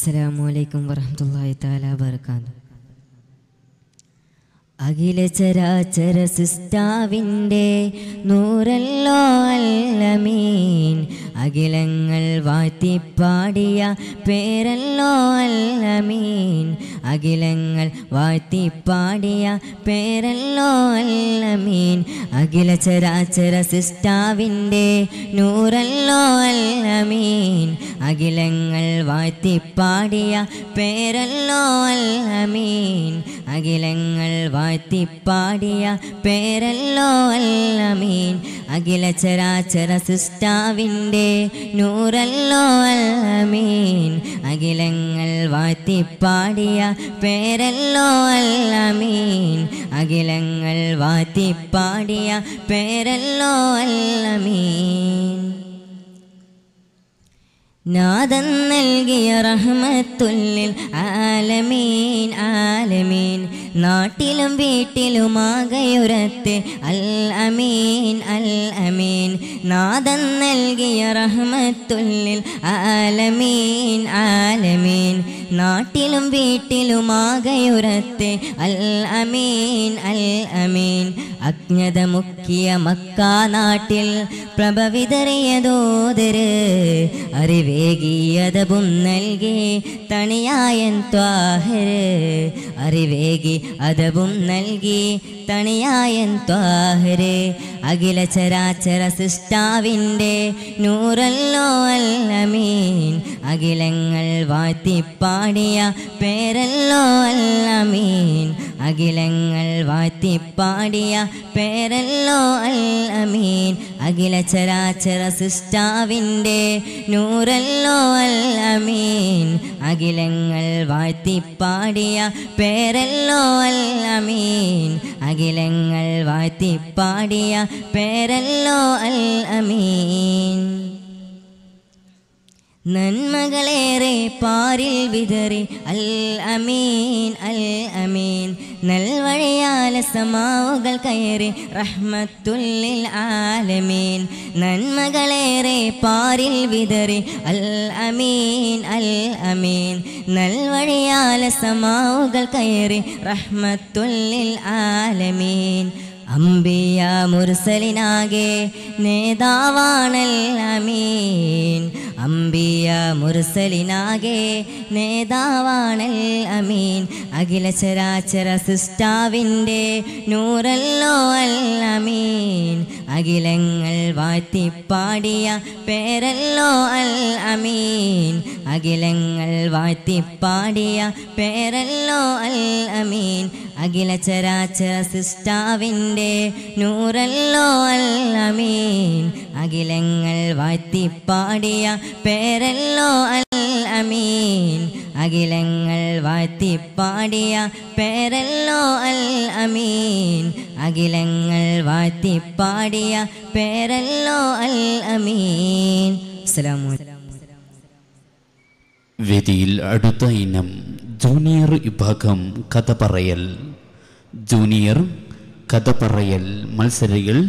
അസ്സലാമു അലൈക്കും വറഹ്മത്തുള്ളാഹി തആല വബറകാതുഹു. അഖില ചരാചര സിസ്റ്റാവിന്റെ നൂറല്ലോ അല്ലമീൻ അഖിലങ്ങൾ വാഴ്ത്തിപ്പാടിയ പേരല്ലോ അല്ലമീൻ. അഖിലങ്ങൾ വാഴ്ത്തിപ്പാടിയ പേരല്ലോ അല്ലമീൻ. അഖില ചരാചര സിസ്റ്റാവിന്റെ നൂറല്ലോ അല്ലമീൻ. അഖിലങ്ങൾ വാഴ്ത്തിപ്പാടിയ പേരല്ലോ അല്ലമീൻ. അഖിലങ്ങൾ വാഴ്ത്തിപ്പാടിയ പേരല്ലോ അല്ലമീൻ. അഖില ചരാചര സിസ്റ്റാവിന്റെ നൂറല്ലോ അല്ലമീൻ. അഖിലങ്ങൾ വാഴ്ത്തിപ്പാടിയ പേരല്ലോ അല്ലമീൻ. അഖിലങ്ങൾ വാഴ്ത്തിപ്പാടിയ പേരല്ലോ അല്ലമീൻ. നാദം നൽകിയ റഹ്മത്തുല്ലിൽ ആലമീൻ ആലമീൻ. നാട്ടിലും വീട്ടിലുമാകയുരത്ത് അൽ അമീൻ അൽ അമീൻ. നാദൻ നൽകിയ റഹ്മത്തുല്ലിൽ ആലമീൻ ആലമീൻ. നാട്ടിലും വീട്ടിലുമാകയുരത്ത് അൽ അമീൻ അൽ അമീൻ. അജ്ഞത മുക്കിയ മക്ക നാട്ടിൽ പ്രഭ വിതറിയതോതര് അറിവേകിയതവും നൽകി തണിയായൻ ത്വാഹര് അറിവേകി അതവും നൽകി തണിയായൻ ത്വാഹര് അഖില ചരാചര സൃഷ്ടാവിന്റെ നൂറല്ലോ അല്ലമീൻ അഖിലങ്ങൾ വാഴ്ത്തിപ്പാടിയ പേരല്ലോ അല്ലമീൻ അഖിലങ്ങൾ വാഴ്ത്തിപ്പാടിയ പേരല്ലോ അൽ അമീൻ അഖില ചരാചര സിസ്റ്റാവിന്റെ നൂറല്ലോ അൽ അമീൻ അഖിലങ്ങൾ വാഴ്ത്തിപ്പാടിയ പേരല്ലോ അൽ അമീൻ അഖിലങ്ങൾ വാഴ്ത്തിപ്പാടിയ പേരല്ലോ അൽ അമീൻ നന്മകളേറെ പാരിൽ വിതറി അൽ അമീൻ അൽ അമീൻ നൽവഴിയാല സമാവുകൾ കയറി റഹ്മത്തുല്ലിൽ ആലമീൻ. നന്മകളേറെ പാരിൽ വിതറി. അൽ അമീൻ അൽ അമീൻ. നൽവഴിയാല സമാവുകൾ കയറി റഹ്മത്തുല്ലിൽ ആലമീൻ. അംബിയ മുർസലിനാകെ അംബിയ മുർസലിനാകെ നേതാവാണൽ അമീൻ. അഖില ചരാചര സിസ്റ്റാവിന്റെ നൂറല്ലോ അൽ അമീൻ. അഖിലങ്ങൾ വാഴ്ത്തിപ്പാടിയ പേരല്ലോ അൽ അമീൻ. അഖിലങ്ങൾ വാഴ്ത്തിപ്പാടിയ പേരല്ലോ അൽ അമീൻ. അഖില ചരാചര സിസ്റ്റാവിന്റെ നൂറല്ലോ അല്ലമീൻ അഖിലങ്ങൾ വാഴ്ത്തിപ്പാടിയ പേരല്ലോ അൽ അമീൻ അഖിലങ്ങൾ വാഴ്ത്തിപ്പാടിയ പേരല്ലോ അൽ അമീൻ അഖിലങ്ങൾ വാഴ്ത്തിപ്പാടിയ പേരല്ലോ അൽ അമീൻ വേദിയിൽ അടുത്ത ഇനം ജൂനിയർ വിഭാഗം കഥ പറയൽ. ജൂനിയർ കഥ പറയൽ. മത്സരികൾ